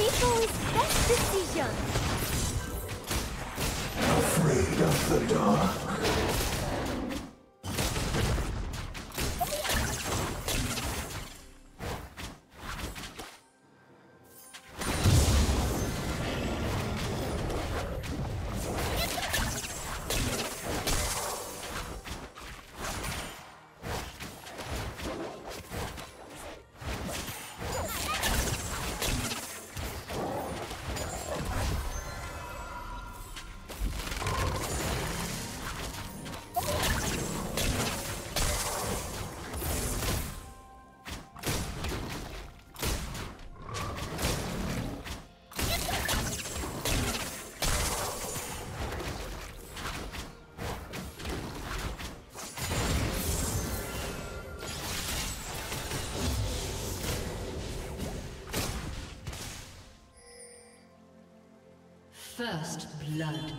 People's best decision. Afraid of the dark. First blood.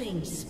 Killing spree.